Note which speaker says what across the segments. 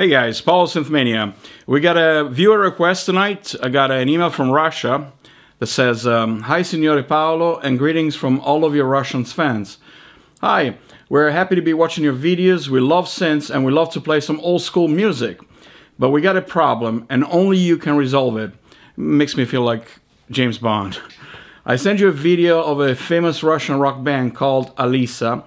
Speaker 1: Hey guys, Paolo Synthmania. We got a viewer request tonight. I got an email from Russia that says, um, Hi, Signore Paolo, and greetings from all of your Russian fans. Hi, we're happy to be watching your videos. We love synths and we love to play some old school music. But we got a problem, and only you can resolve it. Makes me feel like James Bond. I sent you a video of a famous Russian rock band called Alisa,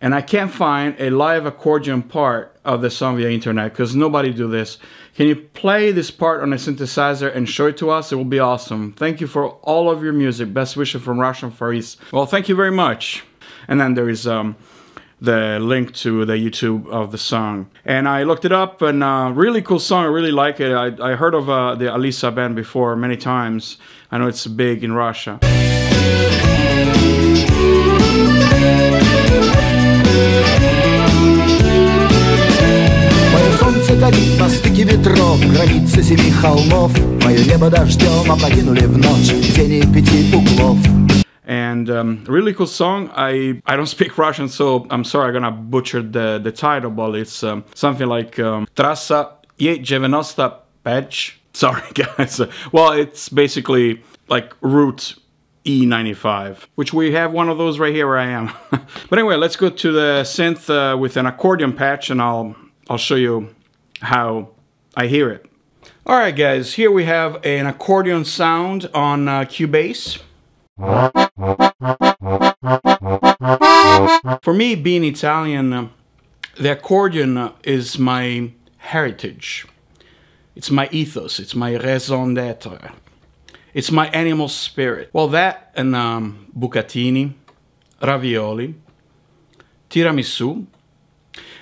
Speaker 1: and I can't find a live accordion part of the song via internet because nobody do this. Can you play this part on a synthesizer and show it to us? It will be awesome. Thank you for all of your music. Best wishes from Russian Far East. Well, thank you very much. And then there is um, the link to the YouTube of the song. And I looked it up and uh, really cool song. I really like it. I, I heard of uh, the Alisa band before many times. I know it's big in Russia.
Speaker 2: Мое солнце горит на стыке ветров Границы семи холмов Мое небо дождем опрокинули в ночь Тени пяти углов
Speaker 1: and um, really cool song. I I don't speak Russian, so I'm sorry I'm gonna butcher the the title, but it's um, something like um, Trasa E95. Sorry, guys. Well, it's basically like route E95, which we have one of those right here where I am. but anyway, let's go to the synth uh, with an accordion patch, and I'll I'll show you how I hear it. All right, guys. Here we have an accordion sound on uh, Cubase. For me, being Italian, uh, the accordion uh, is my heritage. It's my ethos. It's my raison d'etre. It's my animal spirit. Well, that and um, bucatini, ravioli, tiramisu,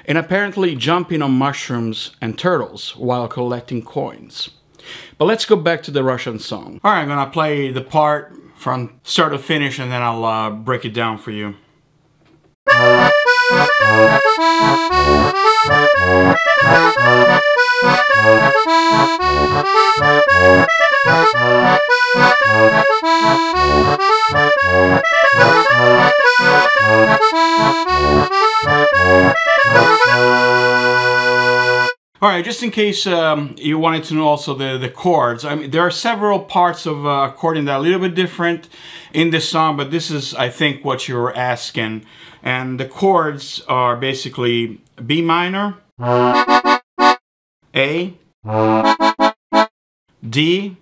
Speaker 1: and apparently jumping on mushrooms and turtles while collecting coins. But let's go back to the Russian song. All right, I'm gonna play the part from start to finish and then I'll uh, break it down for you. All right, just in case um, you wanted to know also the, the chords, I mean, there are several parts of uh, accordion that are a little bit different in this song, but this is, I think, what you're asking. And the chords are basically B minor, A, D,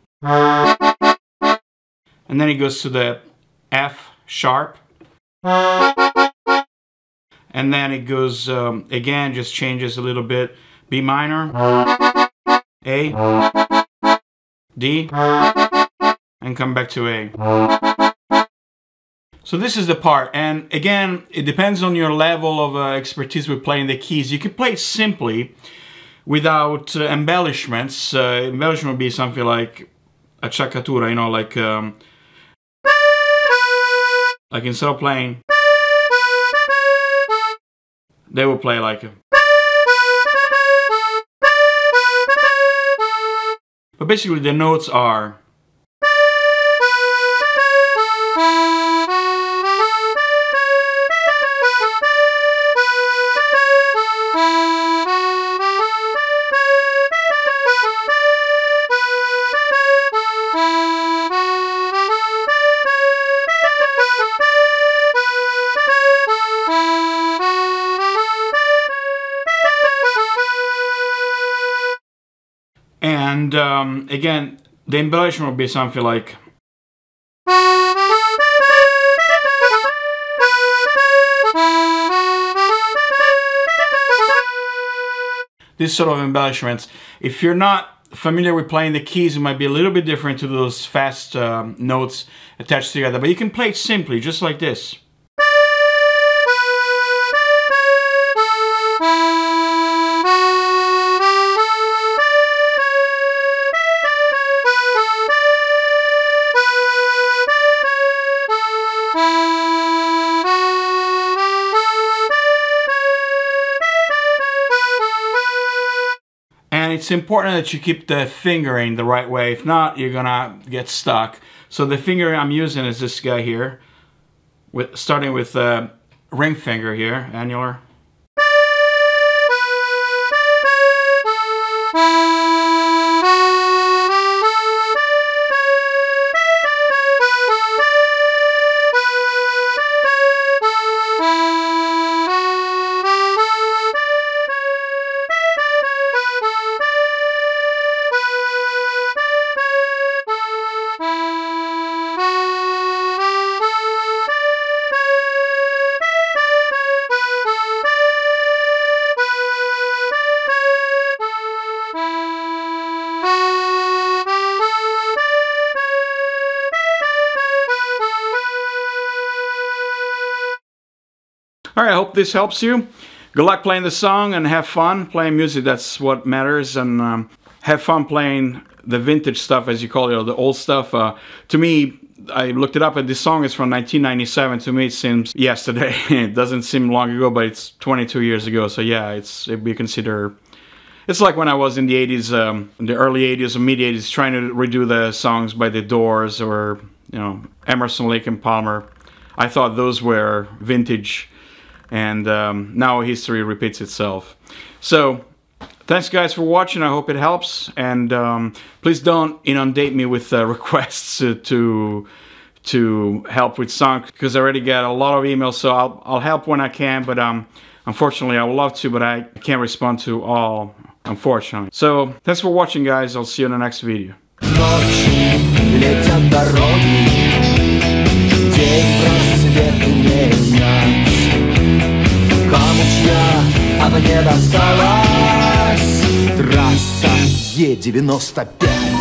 Speaker 1: and then it goes to the F sharp, and then it goes, um, again, just changes a little bit, B minor, A, D, and come back to A. So this is the part, and again, it depends on your level of uh, expertise with playing the keys. You can play it simply without uh, embellishments. Uh, embellishment would be something like a acciaccatura, you know, like um, like instead of playing, they will play like. A. But basically the notes are And um, again, the embellishment would be something like this sort of embellishments. If you're not familiar with playing the keys, it might be a little bit different to those fast um, notes attached together, but you can play it simply, just like this. And it's important that you keep the fingering the right way. If not, you're gonna get stuck. So the finger I'm using is this guy here, with starting with uh, ring finger here, annular. All right, I hope this helps you. Good luck playing the song and have fun playing music. That's what matters. And um, have fun playing the vintage stuff, as you call it, or the old stuff. Uh, to me, I looked it up, and this song is from 1997. To me, it seems yesterday. it doesn't seem long ago, but it's 22 years ago. So yeah, it's it be consider. It's like when I was in the 80s, um, in the early 80s or mid 80s, trying to redo the songs by The Doors or you know Emerson, Lake and Palmer. I thought those were vintage, and um, now history repeats itself. So thanks guys for watching. I hope it helps. And um, please don't inundate me with uh, requests to to help with song because i already got a lot of emails so i'll, I'll help when i can but um unfortunately i would love to but i can't respond to all unfortunately. So thanks for watching guys. I'll see you in the next video
Speaker 2: мне досталась трасса Е95.
Speaker 3: Ждите, пожалуйста.